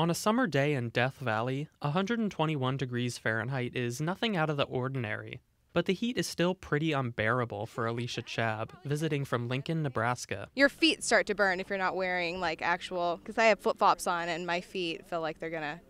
On a summer day in Death Valley, 121 degrees Fahrenheit is nothing out of the ordinary. But the heat is still pretty unbearable for Alicia Chab, visiting from Lincoln, Nebraska. Your feet start to burn if you're not wearing like actual, because I have flip flops on and my feet feel like they're gonna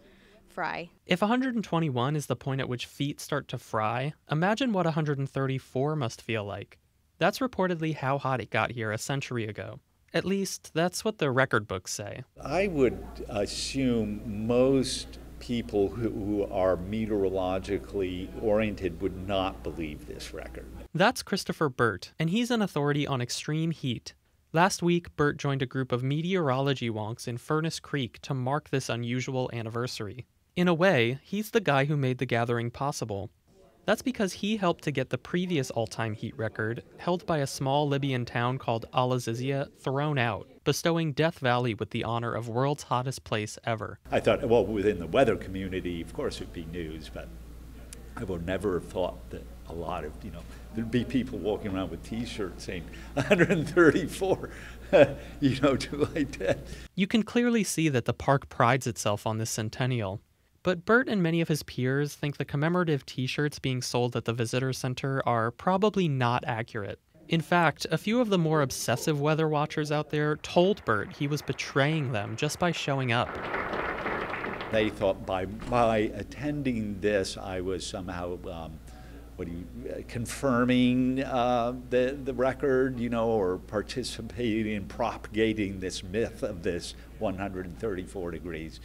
fry. If 121 is the point at which feet start to fry, imagine what 134 must feel like. That's reportedly how hot it got here a century ago. At least, that's what the record books say. I would assume most people who, are meteorologically oriented would not believe this record. That's Christopher Burt, and he's an authority on extreme heat. Last week, Burt joined a group of meteorology wonks in Furnace Creek to mark this unusual anniversary. In a way, he's the guy who made the gathering possible. That's because he helped to get the previous all time heat record, held by a small Libyan town called Al Azizia, thrown out, bestowing Death Valley with the honor of world's hottest place ever. I thought, well, within the weather community, of course, it would be news, but I would never have thought that a lot of, you know, there'd be people walking around with t shirts saying 134, you know, to like that. You can clearly see that the park prides itself on this centennial. But Burt and many of his peers think the commemorative t shirts being sold at the visitor center are probably not accurate. In fact, a few of the more obsessive weather watchers out there told Burt he was betraying them just by showing up. They thought by, by attending this, I was somehow. Um, what do you, confirming uh, the, the record, you know, or participating in propagating this myth of this 134 degrees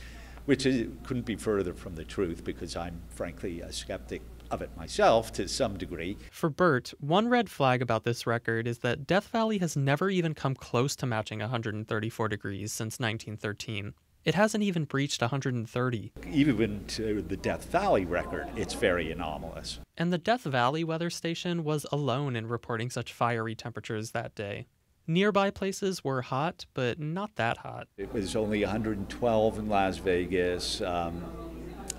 which is, couldn't be further from the truth because I'm frankly a skeptic of it myself to some degree. For Burt, one red flag about this record is that Death Valley has never even come close to matching 134 degrees since 1913. It hasn't even breached 130. Even to the Death Valley record, it's very anomalous. And the Death Valley weather station was alone in reporting such fiery temperatures that day. Nearby places were hot, but not that hot. It was only 112 in Las Vegas, um,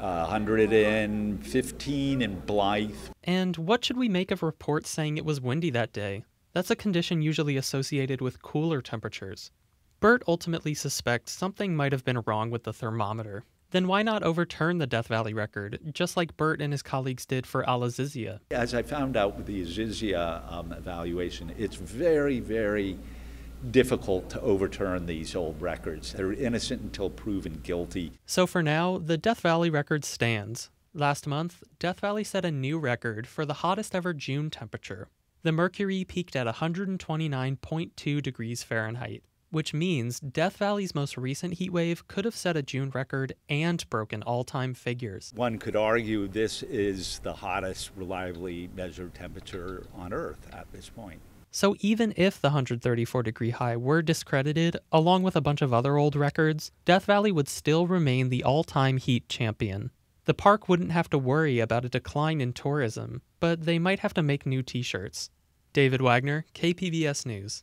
uh, 115 in Blythe. And what should we make of reports saying it was windy that day? That's a condition usually associated with cooler temperatures. Burt ultimately suspects something might have been wrong with the thermometer. Then why not overturn the Death Valley record, just like Burt and his colleagues did for Al Azizia? As I found out with the Azizia um, evaluation, it's very, very difficult to overturn these old records. They're innocent until proven guilty. So for now, the Death Valley record stands. Last month, Death Valley set a new record for the hottest ever June temperature. The mercury peaked at 129.2 degrees Fahrenheit which means Death Valley's most recent heat wave could have set a June record and broken all time figures. One could argue this is the hottest reliably measured temperature on Earth at this point. So even if the 134 degree high were discredited, along with a bunch of other old records, Death Valley would still remain the all time heat champion. The park wouldn't have to worry about a decline in tourism, but they might have to make new t shirts. David Wagner, KPBS News.